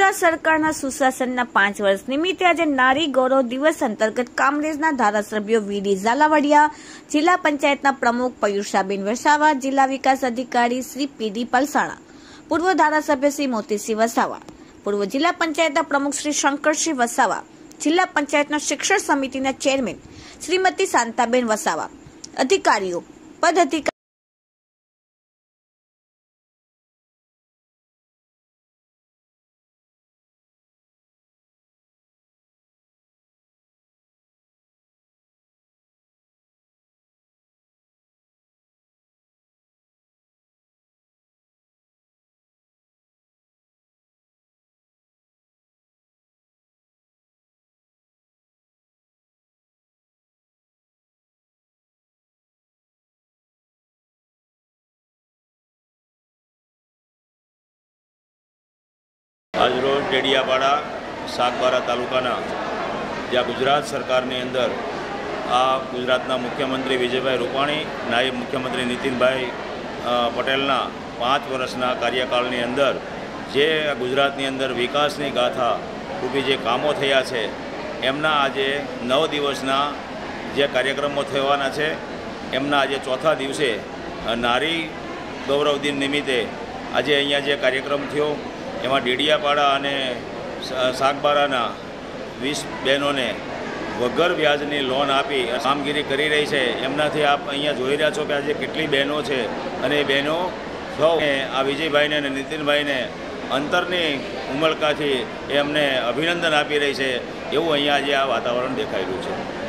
ગુજરાત સરકારના સુશાસનના પાંચ વર્ષ નિમિત્તે આજે નારી ગૌરવ દિવસ અંતર્ગત કોંગ્રેસના ધારાસભ્યો વીડી ઝાલાવાડિયા, જિલ્લા પંચાયતના પ્રમુખ પયુષાબેન વસાવા, જિલ્લા વિકાસ અધિકારી શ્રી પીડી પલસાણા, પૂર્વ ધારાસભ્ય શ્રી મોતીસિંહ વસાવા, પૂર્વ જિલ્લા પંચાયતના પ્રમુખ શ્રી શંકરસિંહ વસાવા, જિલ્લા પંચાયતના શિક્ષણ સમિતિના ચેરમેન શ્રીમતી શાંતાબેન વસાવા, અધિકારીઓ પદ આજરોજ ડેડિયાપાડા સાગબારા તાલુકાના જ્યાં ગુજરાત સરકારની અંદર આ ગુજરાતના મુખ્યમંત્રી વિજયભાઈ રૂપાણી, નાયબ મુખ્યમંત્રી નીતિનભાઈ પટેલના પાંચ વર્ષના કાર્યકાળની અંદર જે ગુજરાતની અંદર વિકાસની ગાથા રૂપી જે કામો થયા છે, એમના આજે નવ દિવસના જે કાર્યક્રમો થવાના છે, એમના આજે ચોથા દિવસે નારી ગૌરવ દિન નિમિત્તે આજે અહીંયા જે કાર્યક્રમ થયો એમાં ડેડિયાપાડા અને સાગબારાના વીસ બહેનોને વગર વ્યાજની લોન આપી કામગીરી કરી રહી છે. એમનાથી આપ અહીંયા જોઈ રહ્યા છો કે આજે કેટલી બહેનો છે અને એ બહેનો સૌ આ વિજયભાઈને અને નીતિનભાઈને અંતરની ઉમળકાથી એ અમને અભિનંદન આપી રહી છે. એવું અહીંયા આજે આ વાતાવરણ રહ્યું છે.